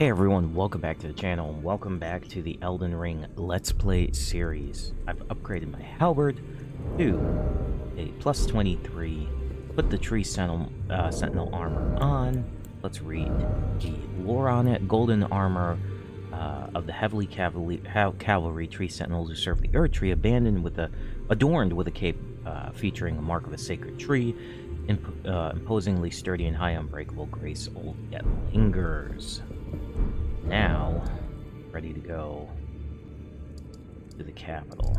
Hey everyone, welcome back to the channel, and welcome back to the Elden Ring Let's Play series. I've upgraded my halberd to a plus 23, put the tree sentinel, uh, sentinel armor on, let's read the lore on it, golden armor uh, of the heavily cavalry, cavalry tree sentinels who serve the Erdtree, abandoned with a, adorned with a cape uh, featuring a mark of a sacred tree, imp uh, imposingly sturdy and high unbreakable grace old yet lingers now ready to go to the capital.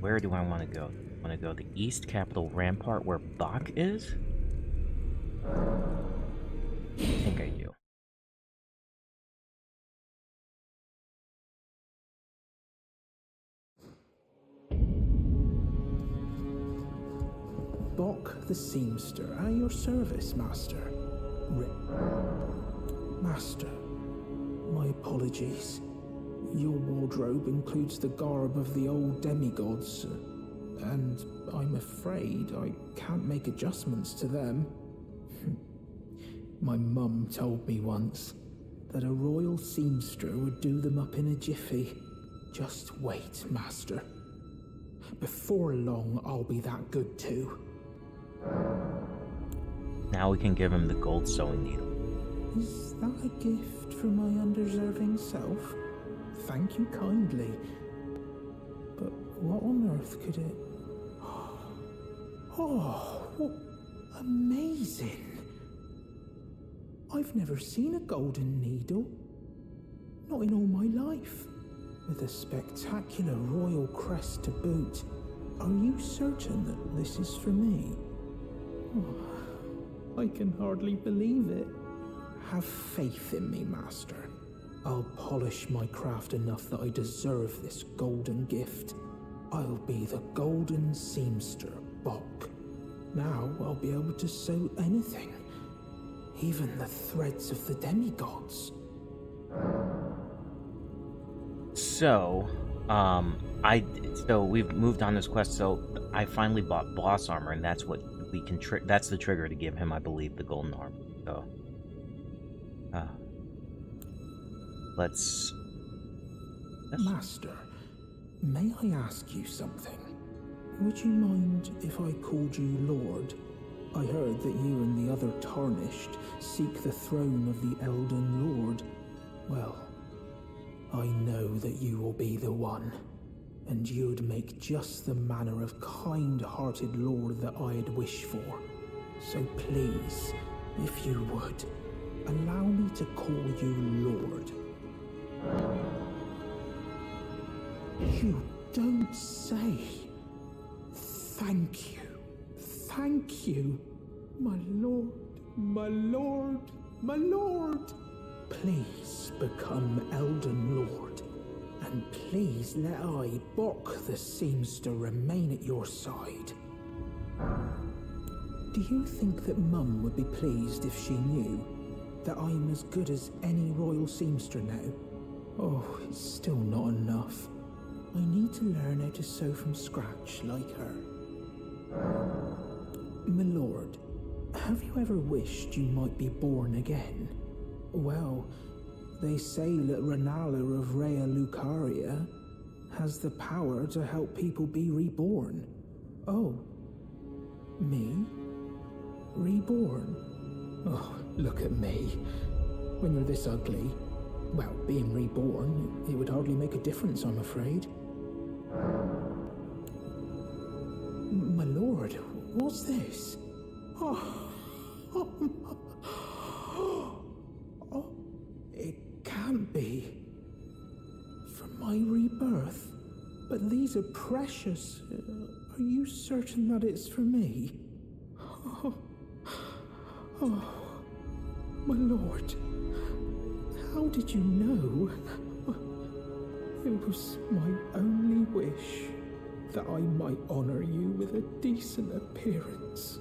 Where do I want to go? I want to go the east capital rampart where Boc is? I think I do. Boc the seamster, at your service, master. Master, my apologies. Your wardrobe includes the garb of the old demigods, and I'm afraid I can't make adjustments to them. my mum told me once that a royal seamster would do them up in a jiffy. Just wait, master. Before long, I'll be that good too. Now we can give him the gold sewing needle. Is that a gift for my undeserving self? Thank you kindly. But what on earth could it. Oh, what amazing! I've never seen a golden needle. Not in all my life. With a spectacular royal crest to boot. Are you certain that this is for me? Oh, I can hardly believe it. Have faith in me, Master. I'll polish my craft enough that I deserve this golden gift. I'll be the golden seamster, Boc. Now I'll be able to sew anything, even the threads of the demigods. So, um, I so we've moved on this quest. So I finally bought boss armor, and that's what we can. that's the trigger to give him, I believe, the golden arm. So, uh, let's. Master, may I ask you something? Would you mind if I called you Lord? I heard that you and the other Tarnished seek the throne of the Elden Lord. Well, I know that you will be the one, and you'd make just the manner of kind-hearted lord that I'd wish for. So please, if you would, allow me to call you Lord. You don't say. Thank you. Thank you. My lord, my lord, my lord. Please become Elden Lord. And please let I, Boc the Seamster, remain at your side. Do you think that Mum would be pleased if she knew that I'm as good as any royal seamster now? Oh, it's still not enough. I need to learn how to sew from scratch like her. My lord, have you ever wished you might be born again? Well, they say that Rennala of Raya Lucaria has the power to help people be reborn. Oh, me? Reborn? Oh, look at me. When you're this ugly, well, being reborn, it would hardly make a difference, I'm afraid. My lord, what's this? Oh, oh, these are precious. Are you certain that it's for me? Oh, oh my lord. How did you know? It was my only wish that I might honor you with a decent appearance.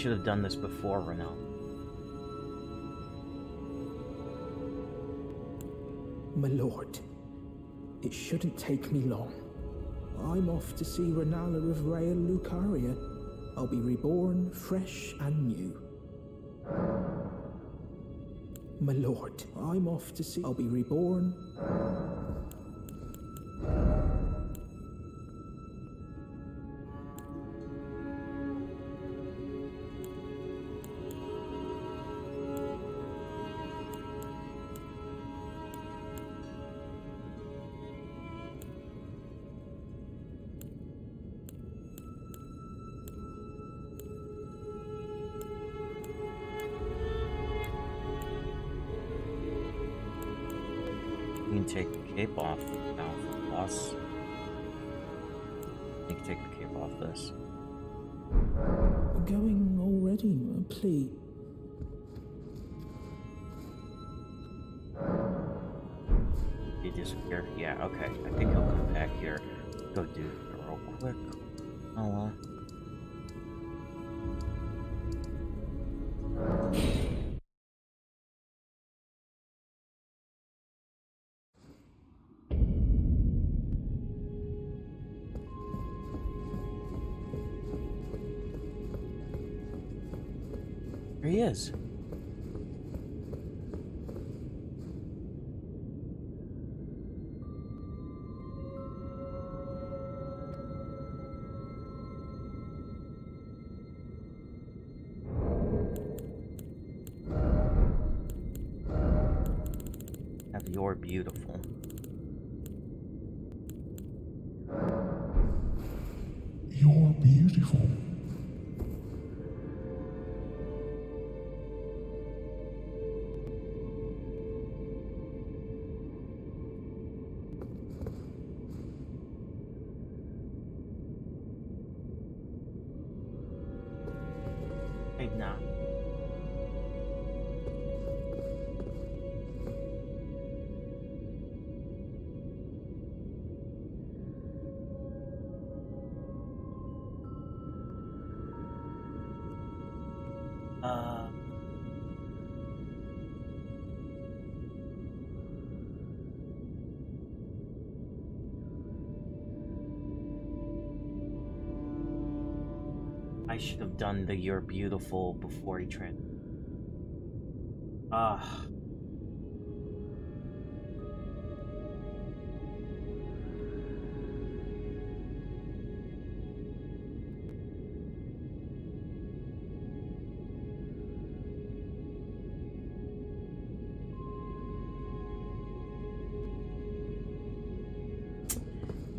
Should have done this before, Renault. My lord, it shouldn't take me long. I'm off to see Rennala of Raya Lucaria. I'll be reborn fresh and new. My lord, I'm off to see. I'll be reborn. The cape off now for us. You can take the cape off this. Going already, please. He disappeared? Yeah, okay. I think he'll come back here. Go do it real quick. Oh, uh... is. Should have done the you're beautiful before he trans. Ah.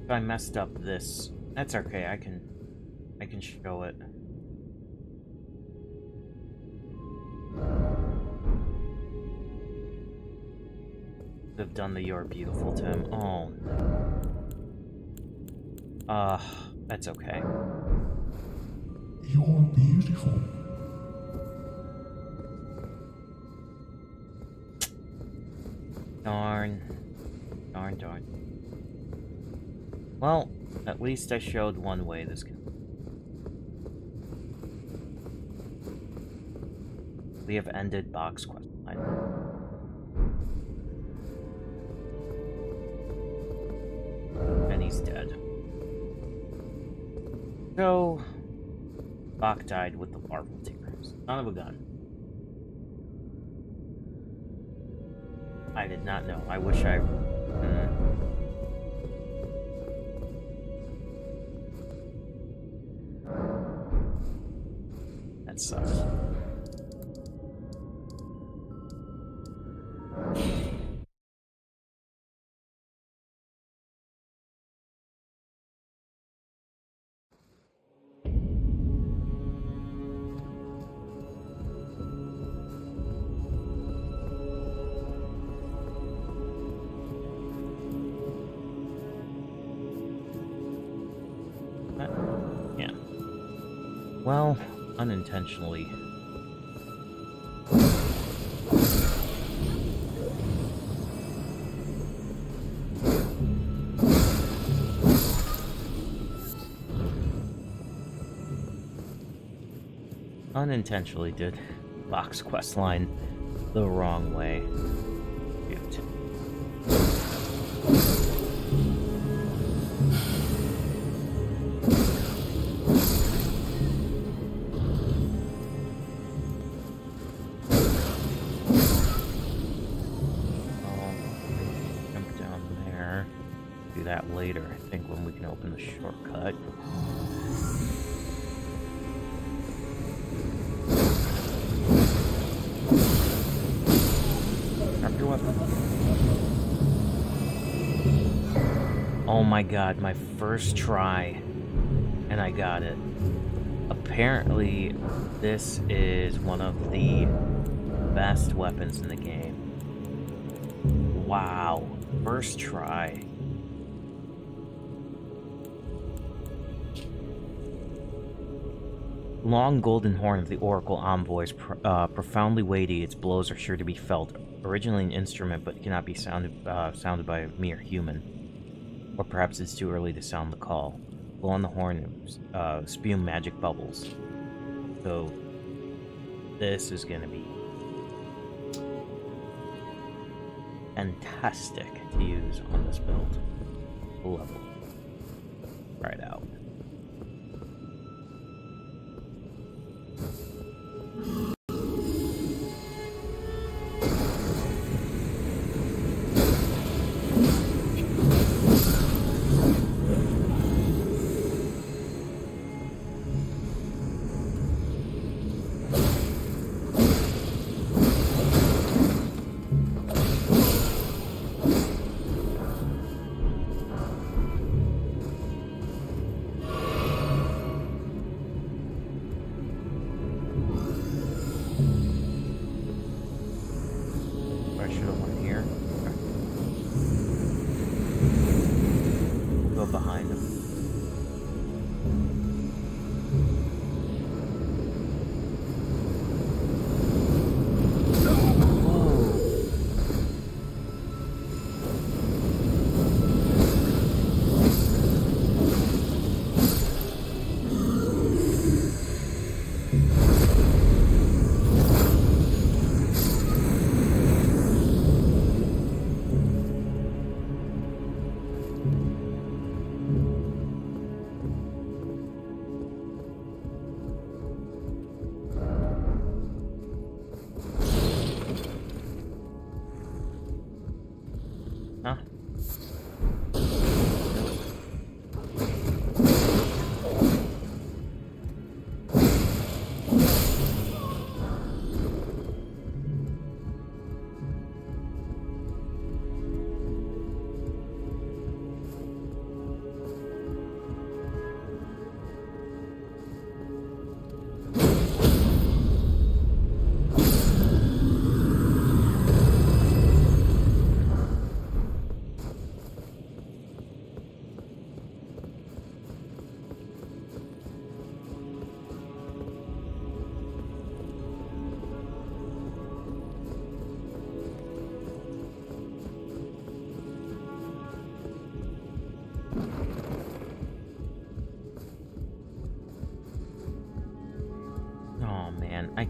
I messed up this, that's okay. I can, I can show it. Have done the You're Beautiful to him. Oh, no. Uh, that's okay. You're beautiful. Darn. Darn, darn. Well, at least I showed one way this can... We have ended Boc's quest dead. So, Boc died with the larval tears. Son of a gun. I did not know. I wish I. Hmm. That sucks. Unintentionally did Boc's quest line the wrong way. Oh my god, my first try, and I got it. Apparently, this is one of the best weapons in the game. Wow, first try. Long golden horn of the Oracle envoys, pr uh, profoundly weighty, its blows are sure to be felt. Originally an instrument, but cannot be sounded uh, sounded by a mere human. Or perhaps it's too early to sound the call. Blow on the horn, uh, spew magic bubbles. So, this is gonna be fantastic to use on this build. Level. Right out.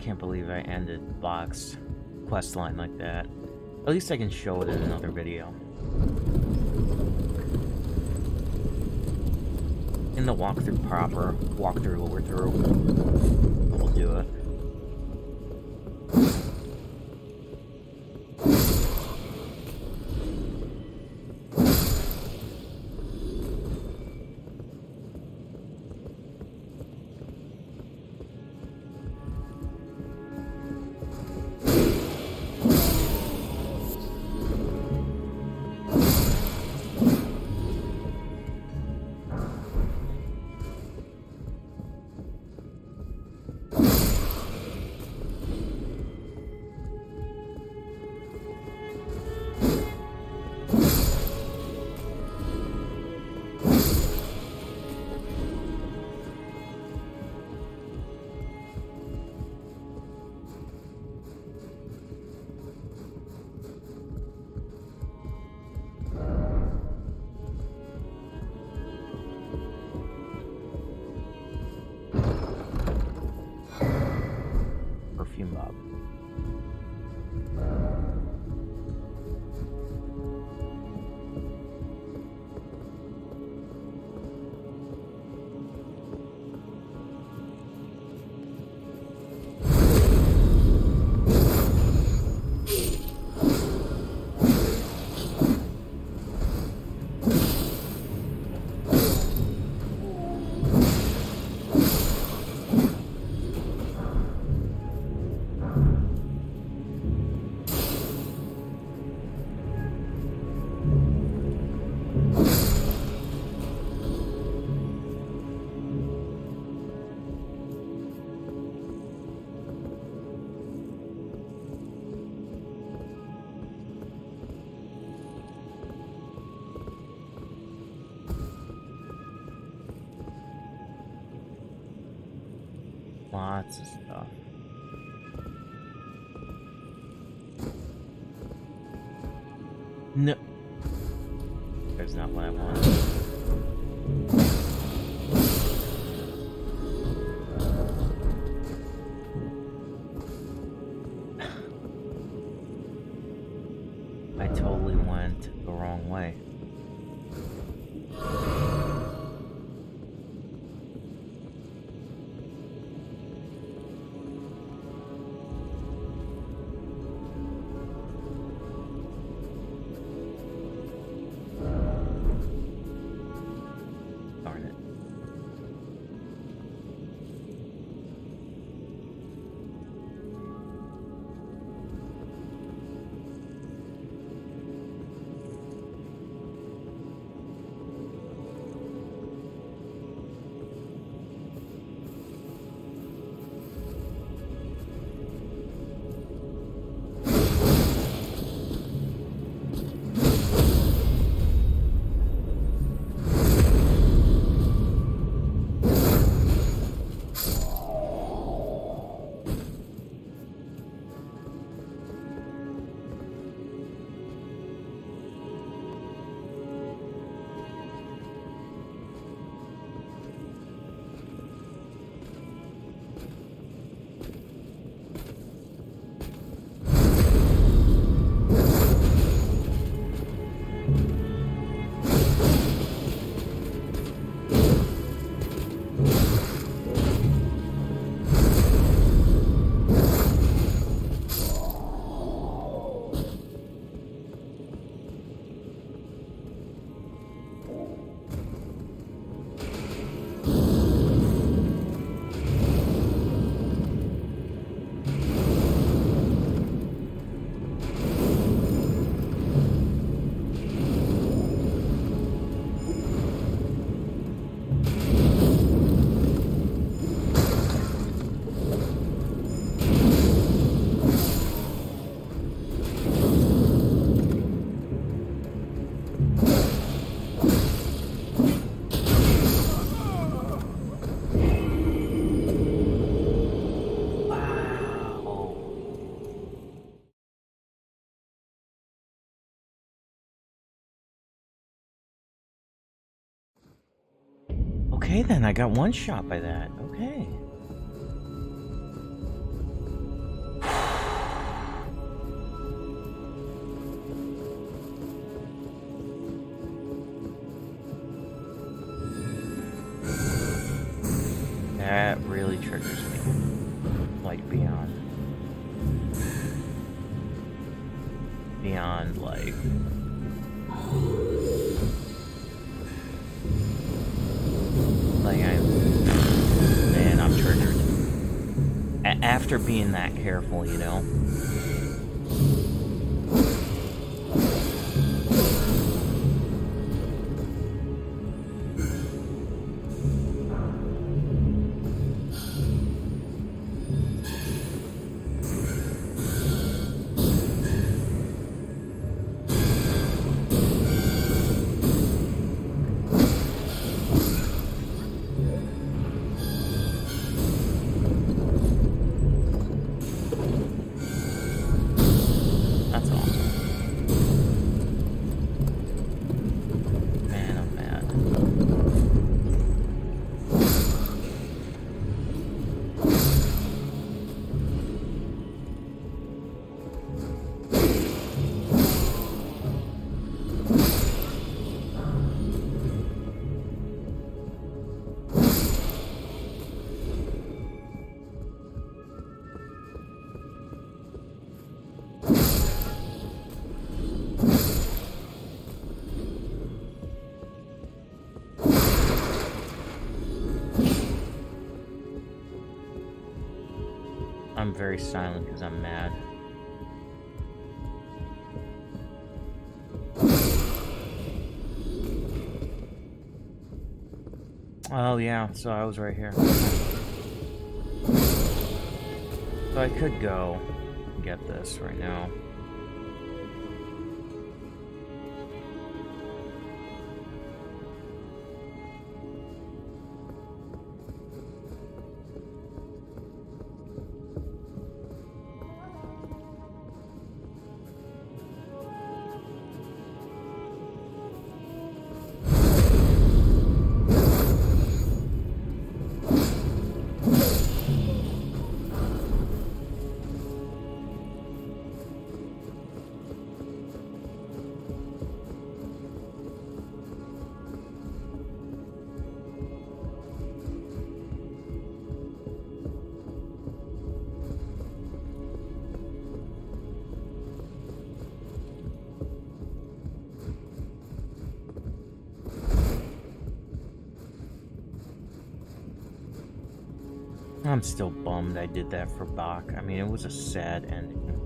Can't believe I ended the Boc's quest line like that. At least I can show it in another video. In the walkthrough proper, walkthrough we're through, we'll do it. Lots Okay then, I got one shot by that. Okay. That careful, you know. I'm very silent because I'm mad. Oh yeah, so I was right here. So I could go get this right now. I'm still bummed I did that for Boc. I mean, it was a sad ending.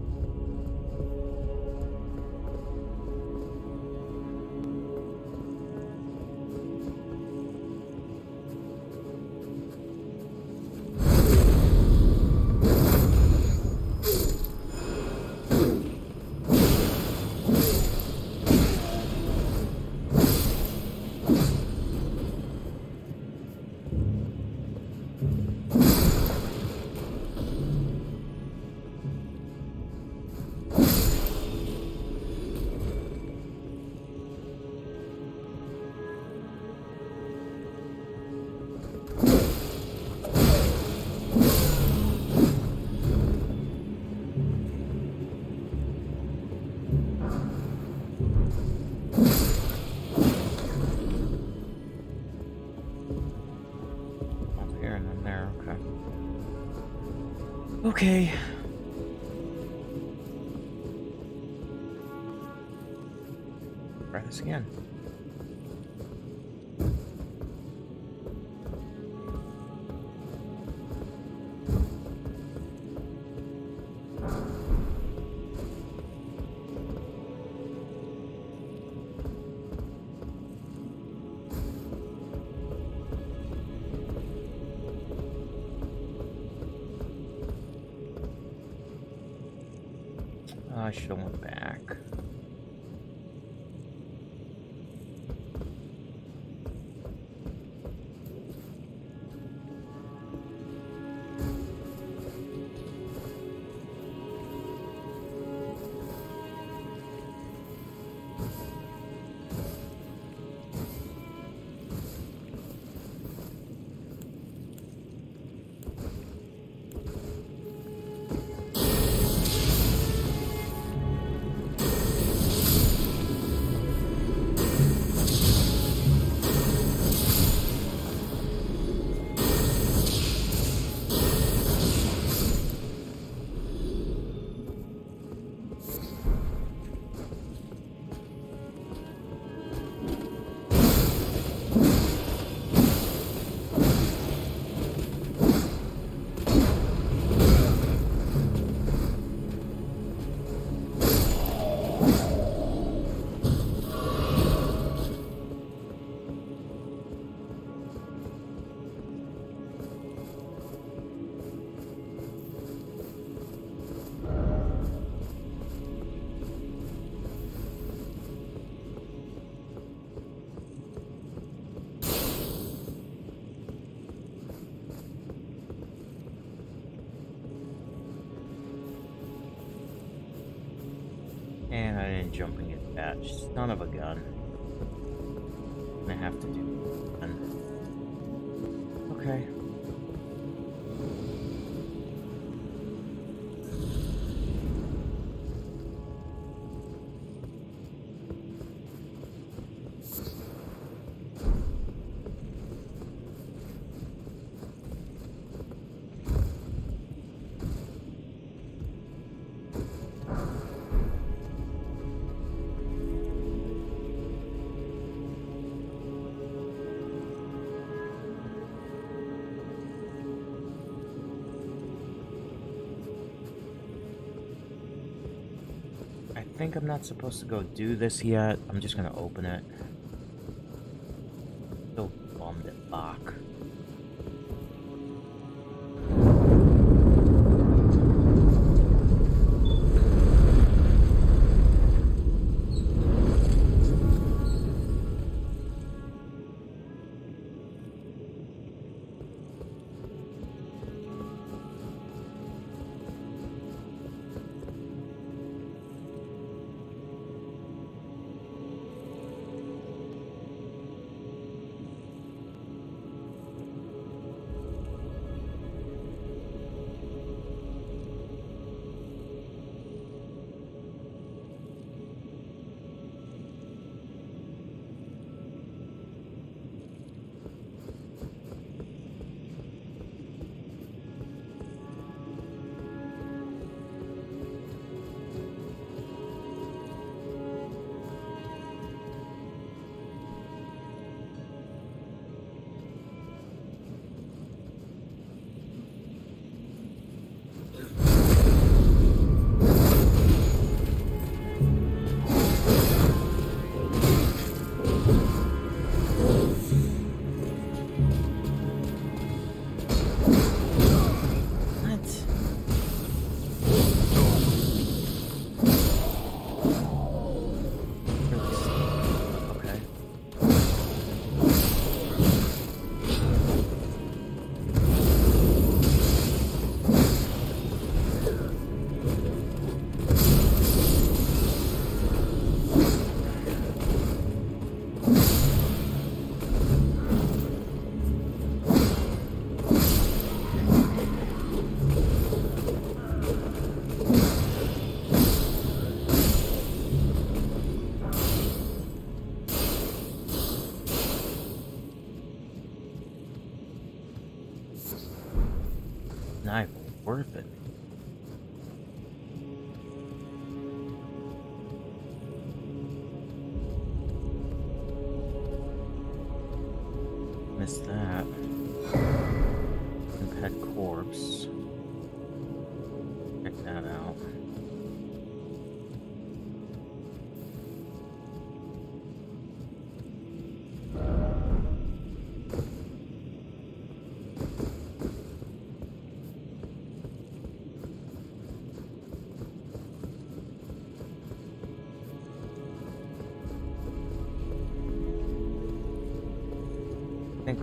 Okay. I should have went back. That. Son of a gun. I have to do think I'm not supposed to go do this yet. I'm just gonna open it.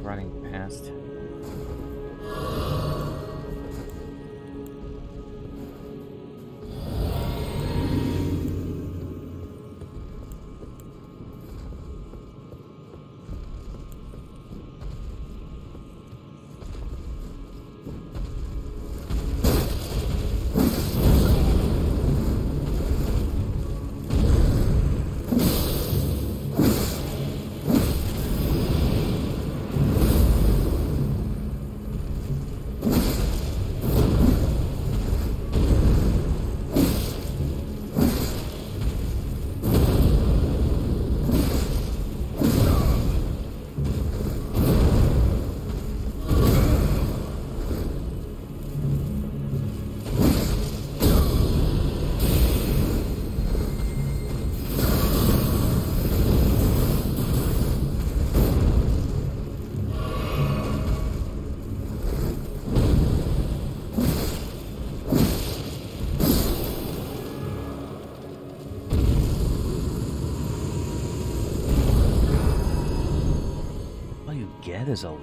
Running past is a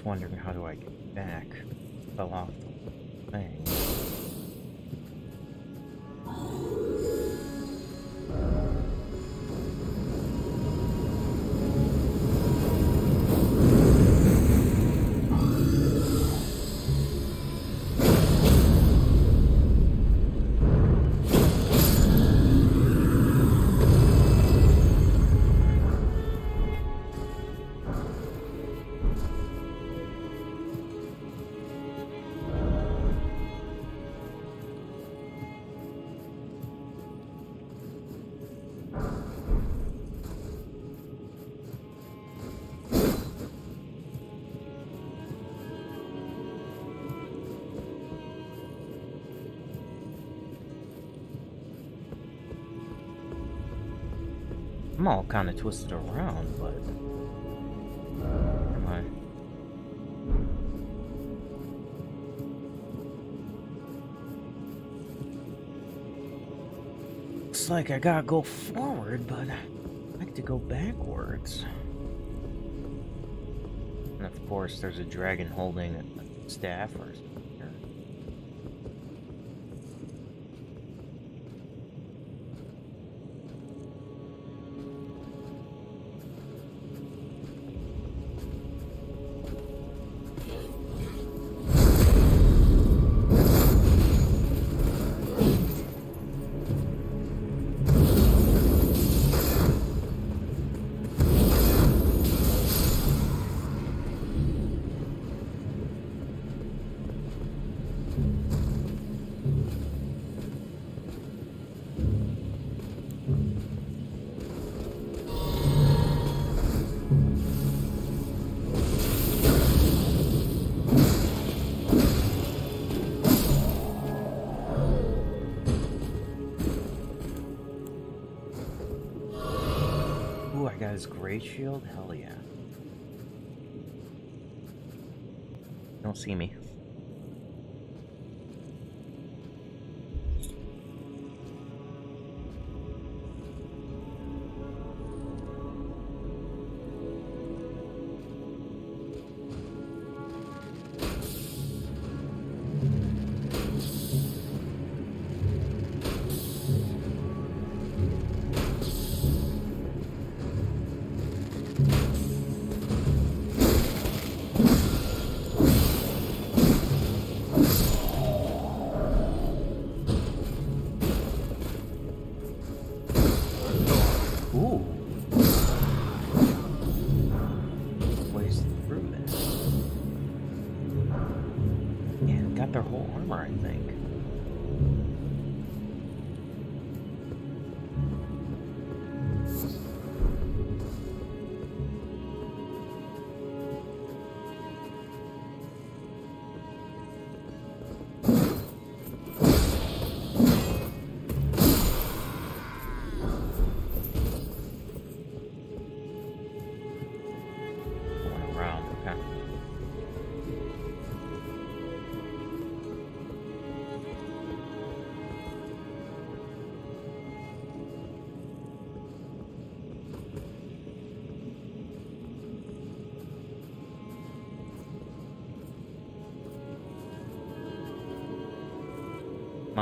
Just wondering how do I get back? Fell off I'm all kind of twisted around, but... Looks like I gotta go forward, but I like to go backwards. And of course, there's a dragon holding a staff or something. Great shield? Hell yeah. Don't see me.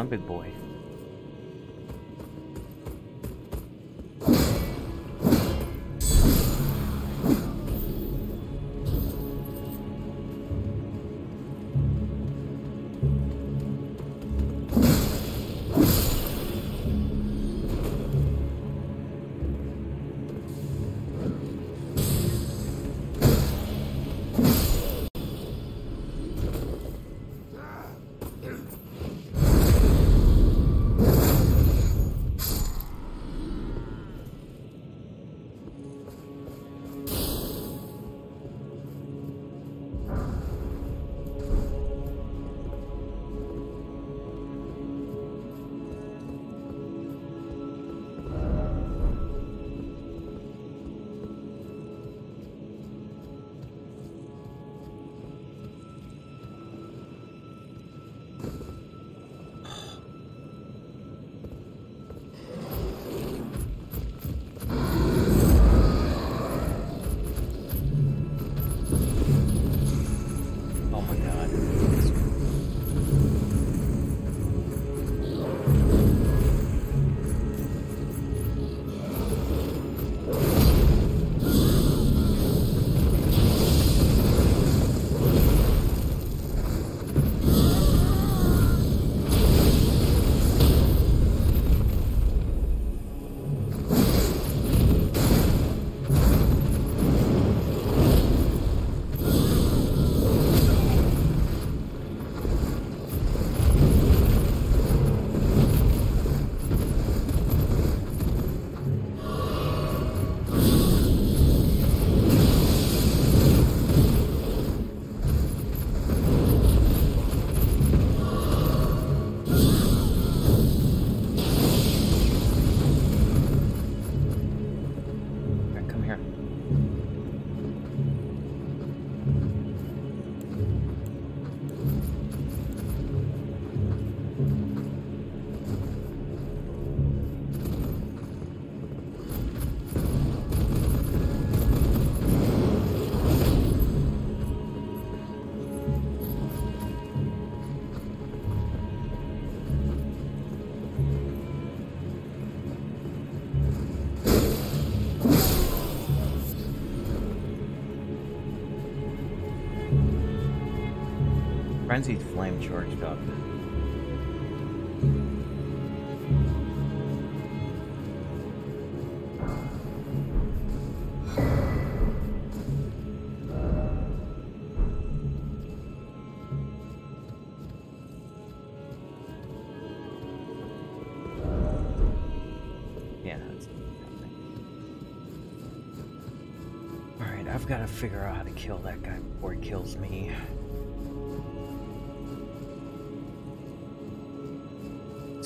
Big boy. Flame charged up. Yeah. Alright, I've got to figure out how to kill that guy before he kills me.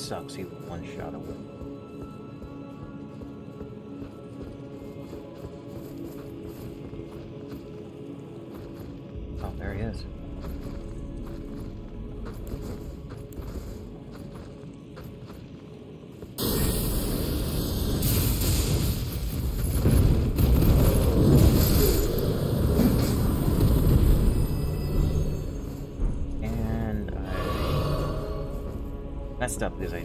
Sucks, he one shot away. Up I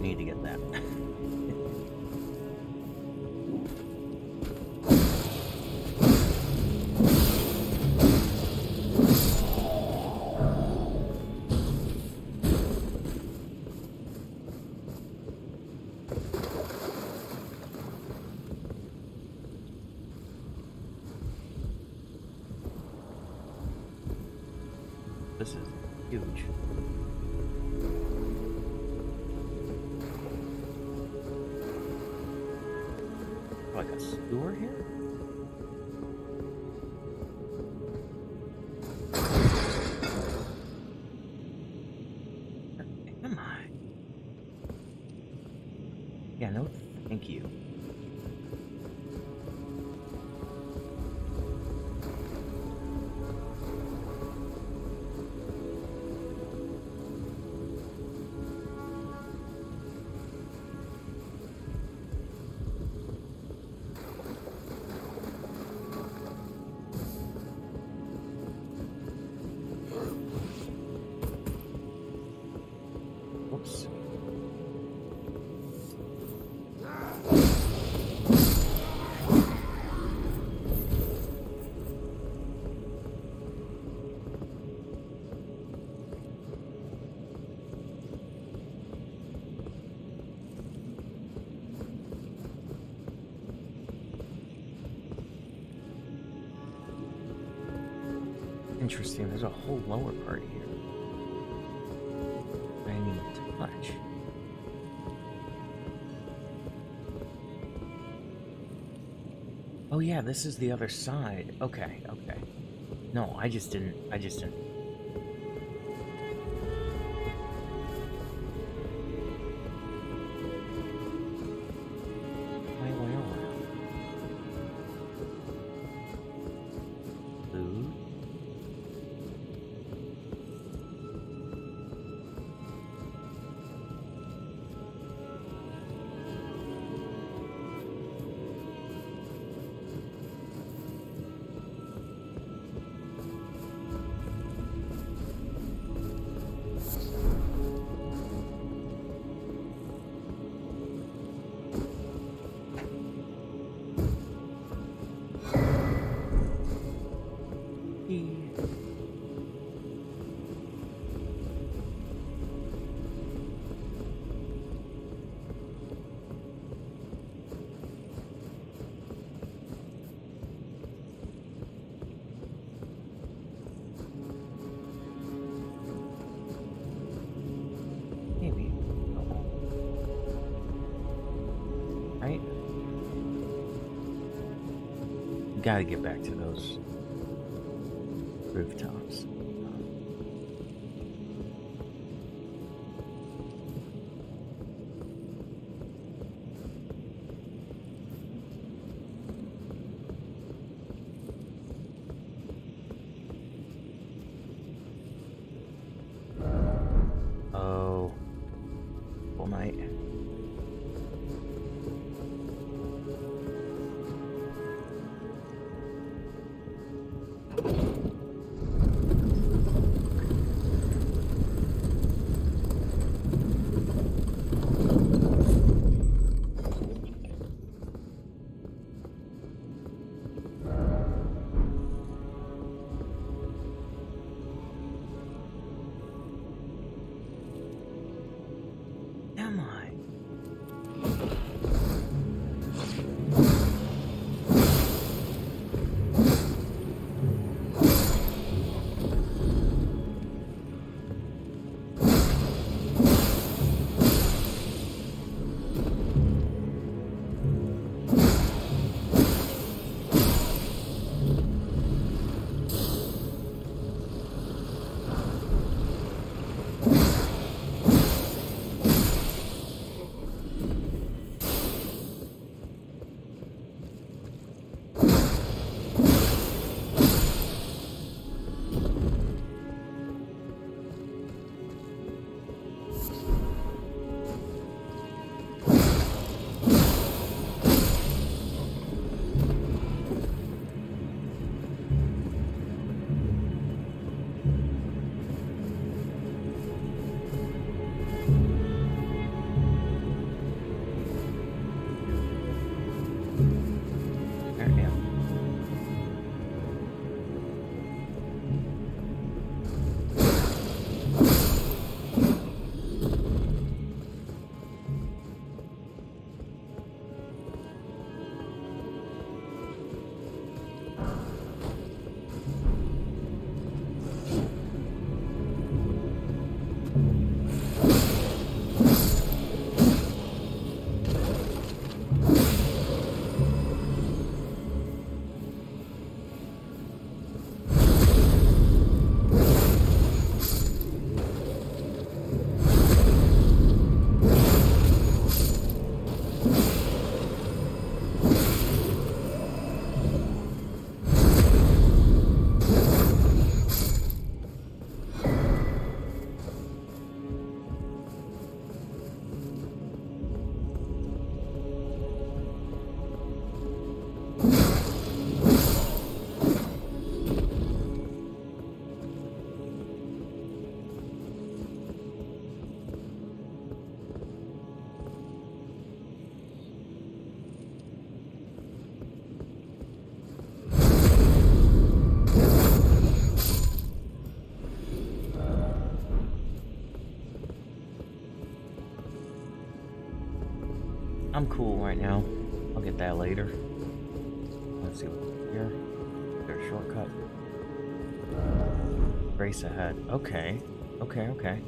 you. Interesting, there's a whole lower part here. I didn't even touch. Oh yeah, this is the other side. Okay, okay. No, I just didn't. I just didn't. Race ahead. Okay. Okay, okay.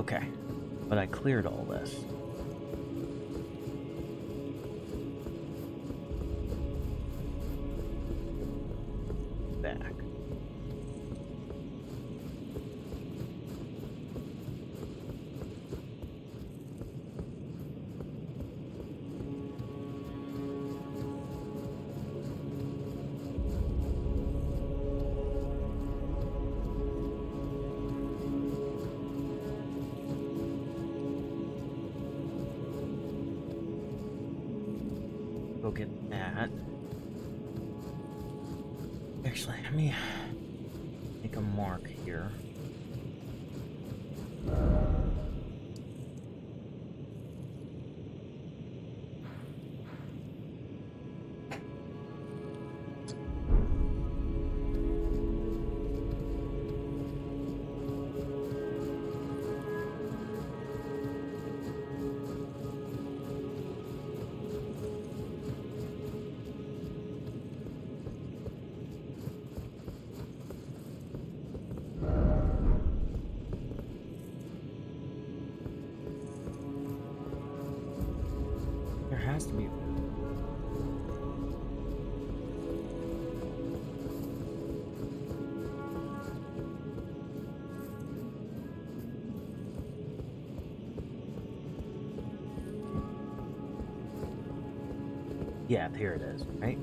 Okay, but I cleared all Go get that. Actually, let me make a mark here. Yeah, here it is. Right?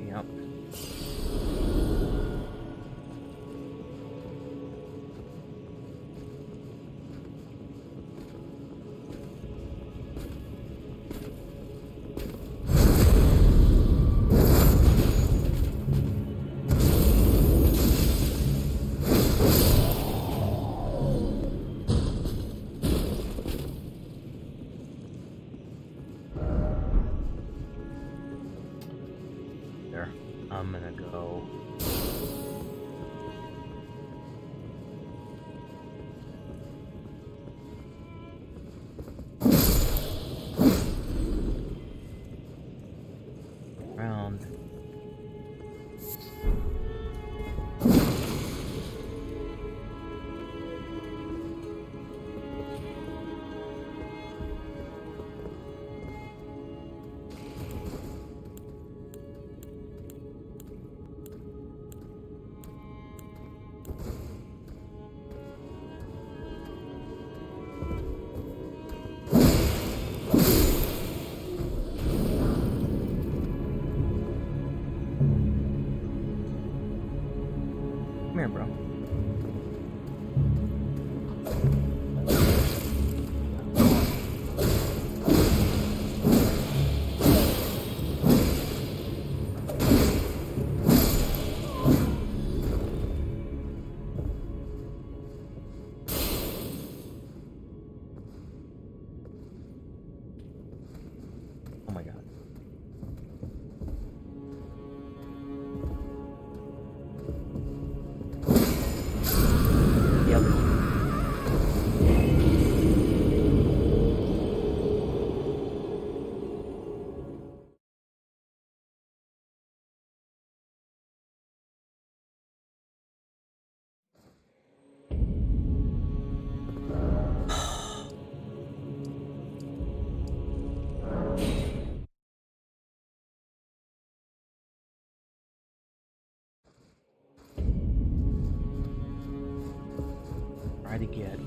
Get.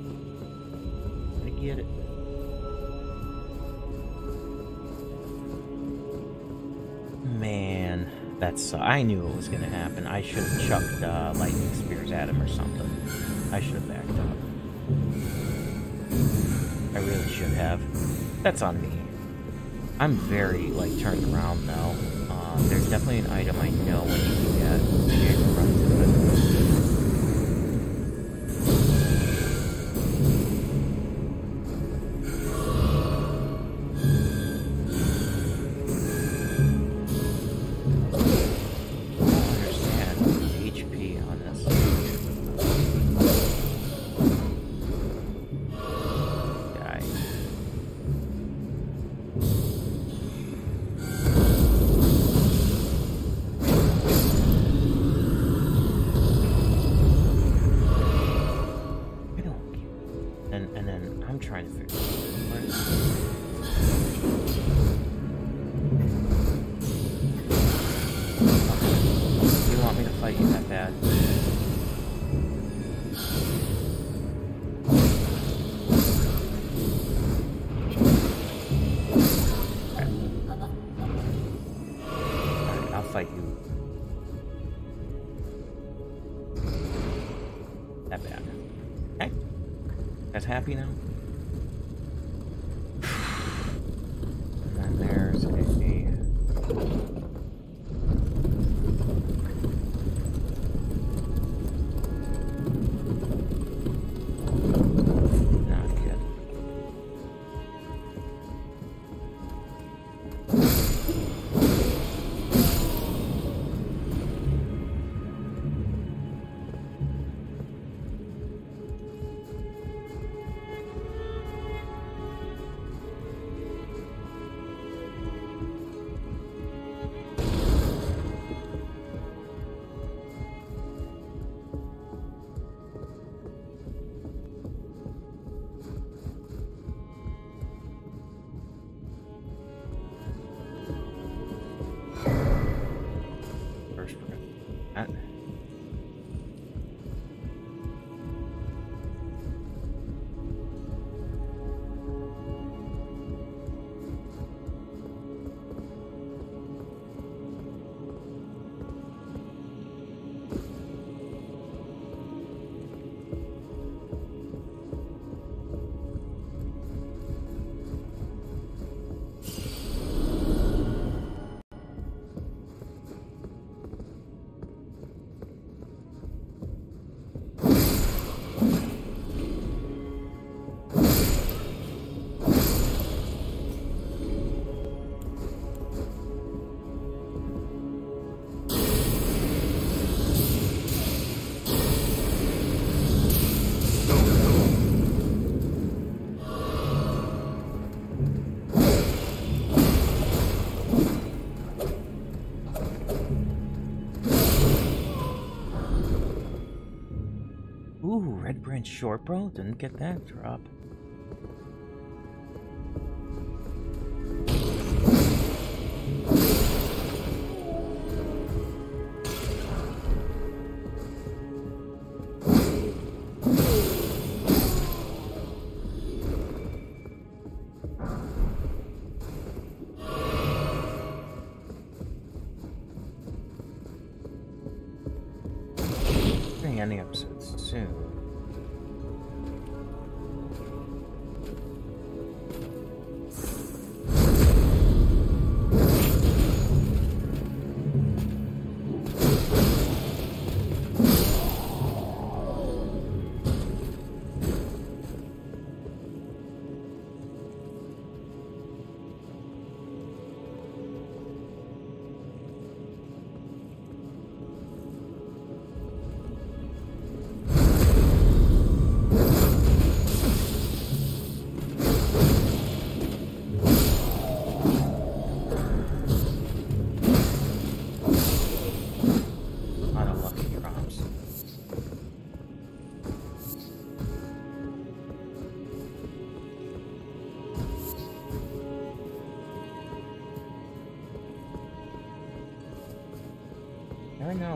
To get it. Man, that's. I knew it was gonna happen. I should have chucked uh, lightning spears at him or something. I should have backed up. I really should have. That's on me. I'm very like turned around now. Uh, there's definitely an item I know when you get. Short Bro. Didn't get that drop.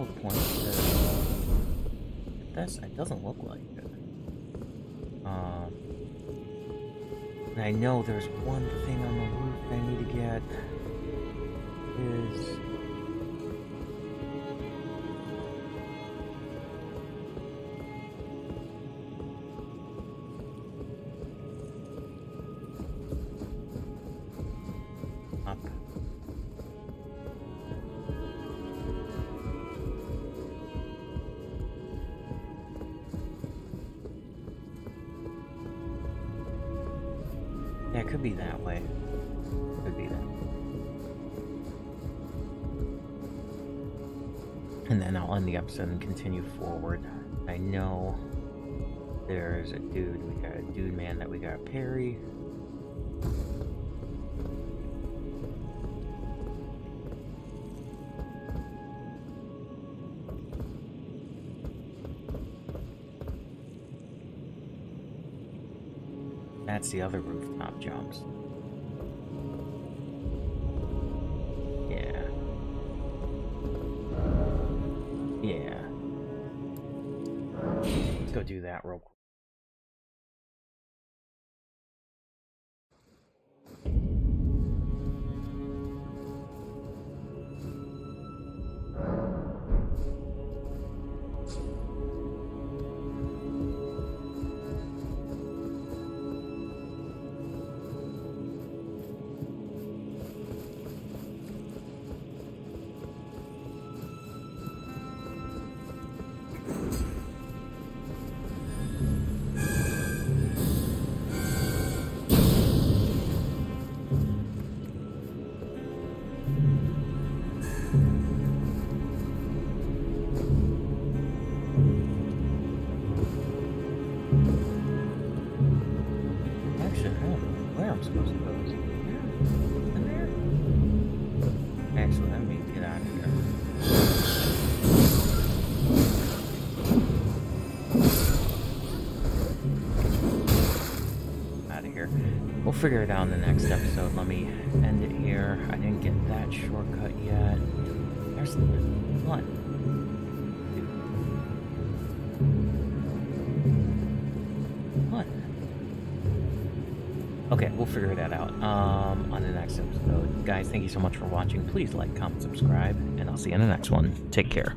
The point this? It doesn't look like it. Um, I know there's one thing on the roof I need to get. Be that way. Could be that. And then I'll end the episode and continue forward. I know there's a dude. We got a dude man that we got parry. That's the other rooftop jumps. Yeah. Yeah. Let's go do that real quick. Figure it out in the next episode. Let me end it here. I didn't get that shortcut yet. There's? What? Okay, we'll figure that out um, on the next episode. Guys, thank you so much for watching. Please like, comment, subscribe, and I'll see you in the next one. Take care.